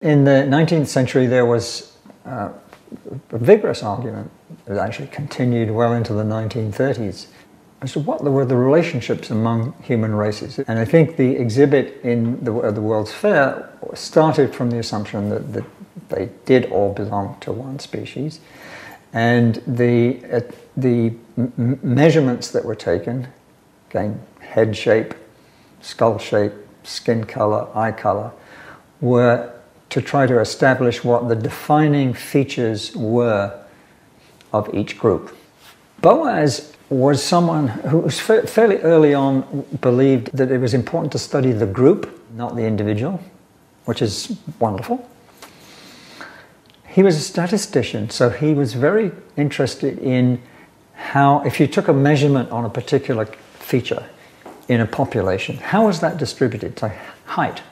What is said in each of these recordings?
In the 19th century, there was uh, a vigorous argument that actually continued well into the 1930s as to what were the relationships among human races. And I think the exhibit in the, uh, the World's Fair started from the assumption that, that they did all belong to one species. And the, uh, the measurements that were taken, again, head shape, skull shape, skin color, eye color, were to try to establish what the defining features were of each group. Boas was someone who was fairly early on believed that it was important to study the group, not the individual, which is wonderful. He was a statistician, so he was very interested in how, if you took a measurement on a particular feature in a population, how was that distributed? So height.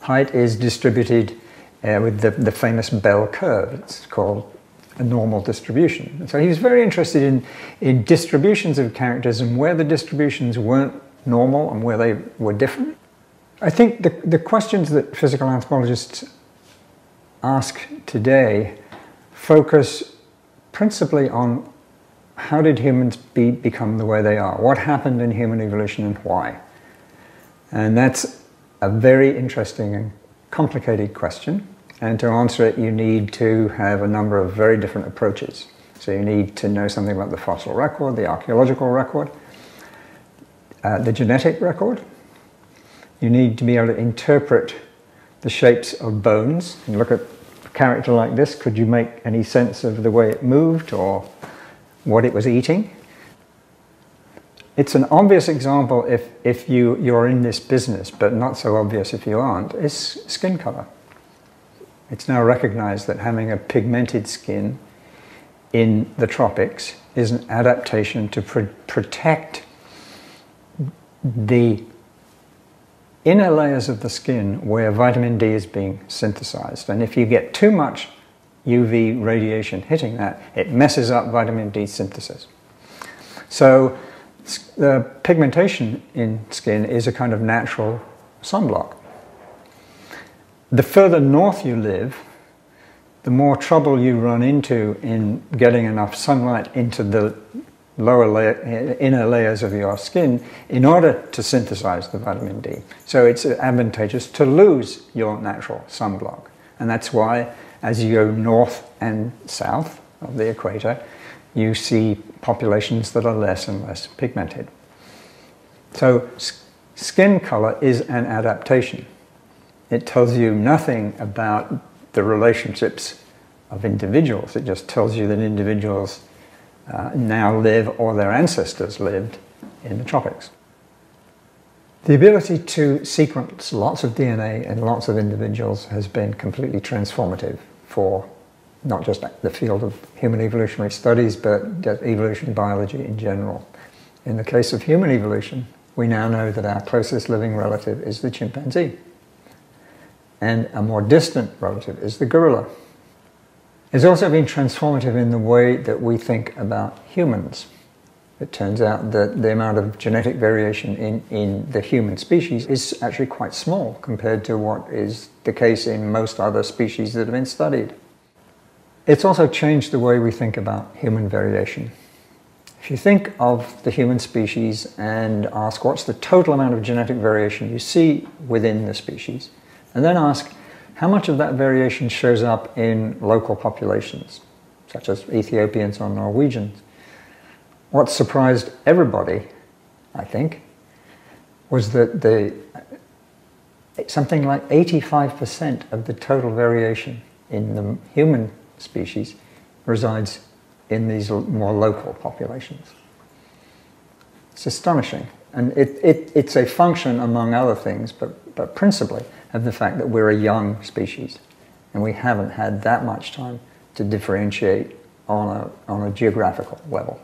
Height is distributed uh, with the, the famous bell curve. It's called a normal distribution. So he was very interested in, in distributions of characters and where the distributions weren't normal and where they were different. I think the, the questions that physical anthropologists ask today focus principally on how did humans be, become the way they are? What happened in human evolution and why? And that's a very interesting and complicated question. And to answer it, you need to have a number of very different approaches. So you need to know something about the fossil record, the archaeological record, uh, the genetic record. You need to be able to interpret the shapes of bones. You look at a character like this, could you make any sense of the way it moved or what it was eating? It's an obvious example if, if you, you're in this business, but not so obvious if you aren't, is skin color. It's now recognized that having a pigmented skin in the tropics is an adaptation to pr protect the inner layers of the skin where vitamin D is being synthesized. And if you get too much UV radiation hitting that, it messes up vitamin D synthesis. So the pigmentation in skin is a kind of natural sunblock the further north you live, the more trouble you run into in getting enough sunlight into the lower layer, inner layers of your skin in order to synthesize the vitamin D. So it's advantageous to lose your natural sunblock. And that's why, as you go north and south of the equator, you see populations that are less and less pigmented. So, skin color is an adaptation. It tells you nothing about the relationships of individuals. It just tells you that individuals uh, now live or their ancestors lived in the tropics. The ability to sequence lots of DNA in lots of individuals has been completely transformative for not just the field of human evolutionary studies, but evolutionary biology in general. In the case of human evolution, we now know that our closest living relative is the chimpanzee and a more distant relative is the gorilla. It's also been transformative in the way that we think about humans. It turns out that the amount of genetic variation in, in the human species is actually quite small compared to what is the case in most other species that have been studied. It's also changed the way we think about human variation. If you think of the human species and ask what's the total amount of genetic variation you see within the species, and then ask how much of that variation shows up in local populations, such as Ethiopians or Norwegians. What surprised everybody, I think, was that the something like 85% of the total variation in the human species resides in these more local populations. It's astonishing. And it, it, it's a function, among other things, but, but principally, of the fact that we're a young species and we haven't had that much time to differentiate on a, on a geographical level.